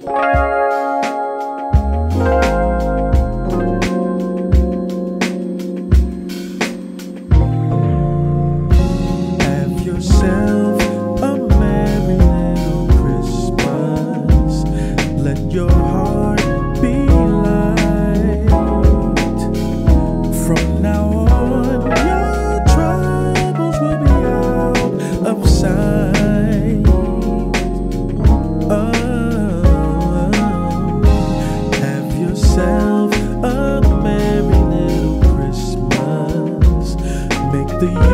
Have the